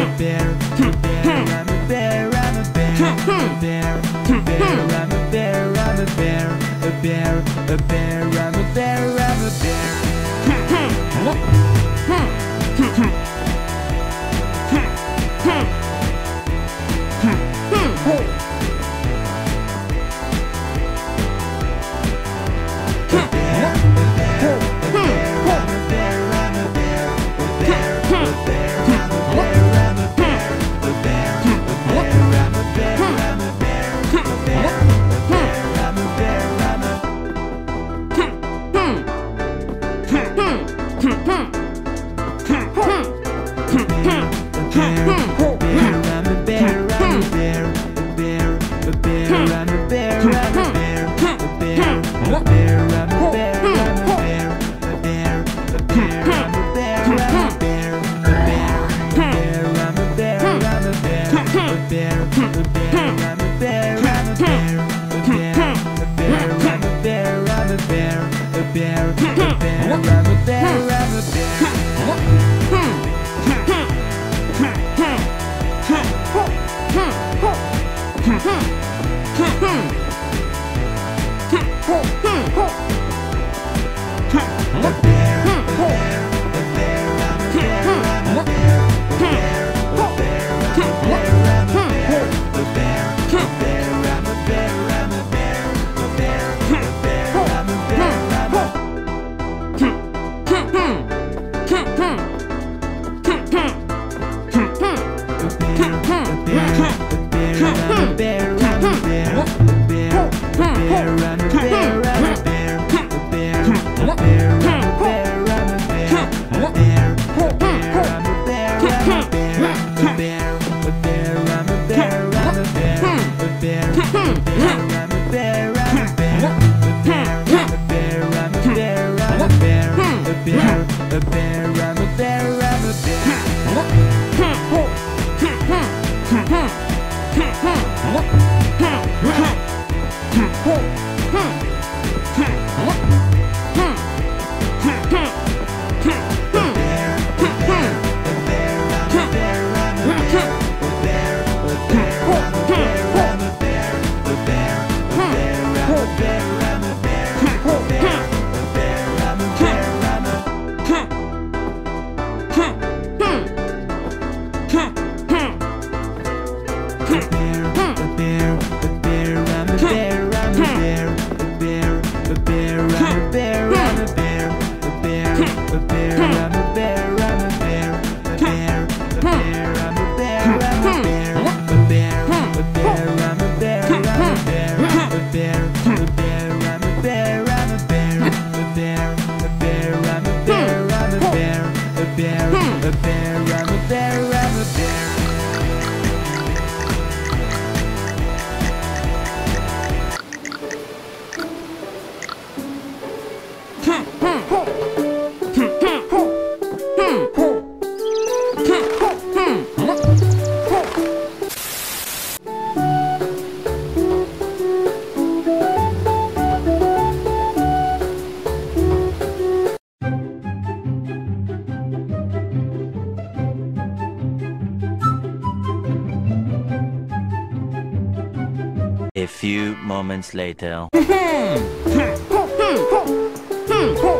a bear, a bear, I'm a bear, I'm a bear, a bear, I'm a bear, I'm a bear, a bear, a bear. forbid. moments later.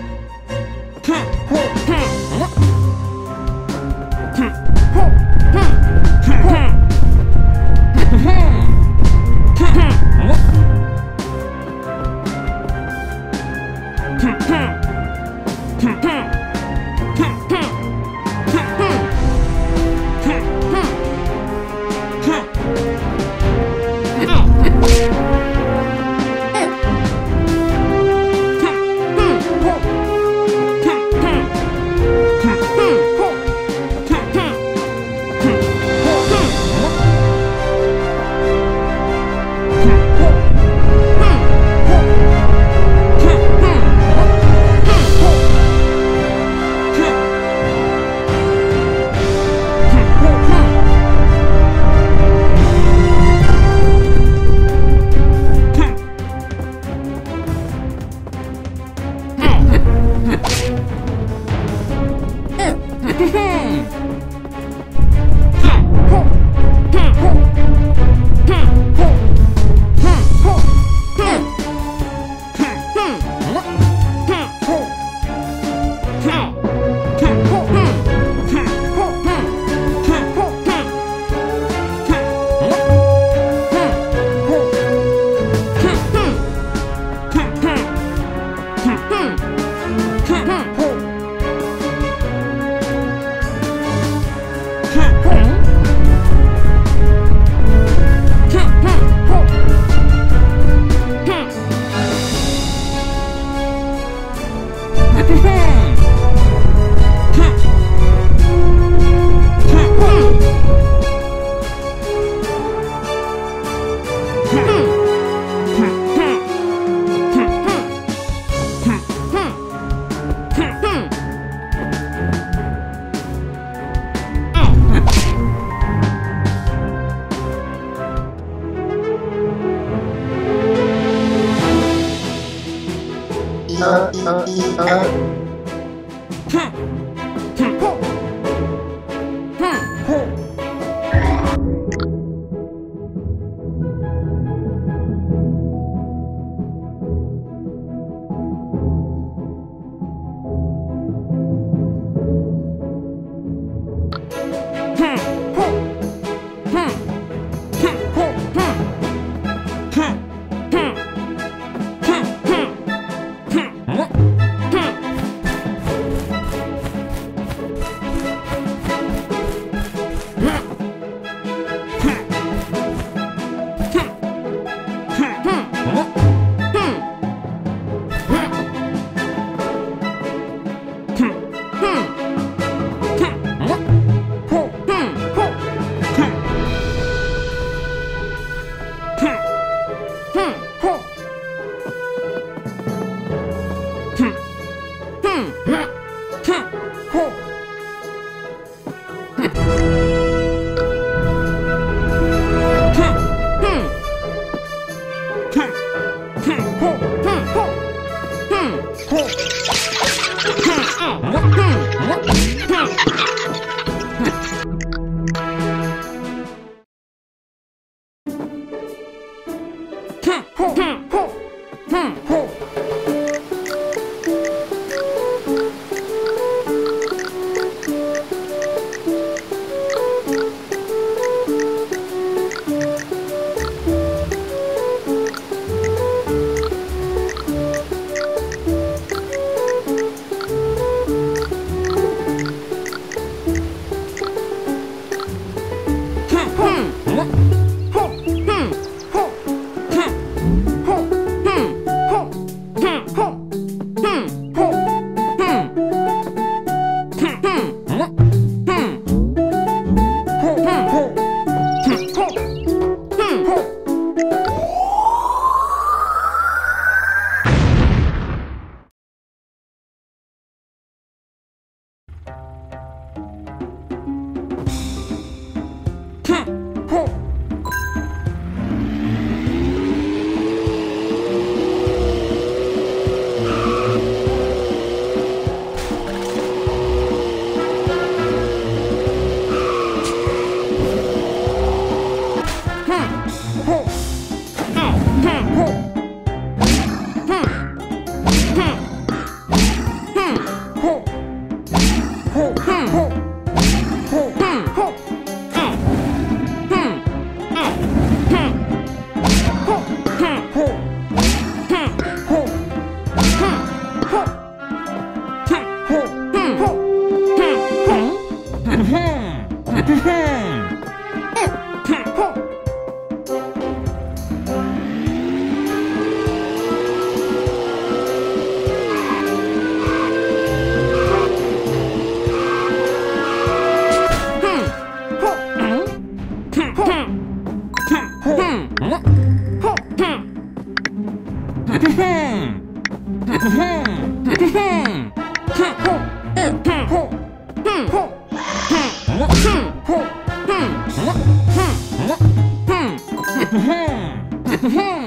Hmm.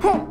Huh.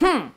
Hmm.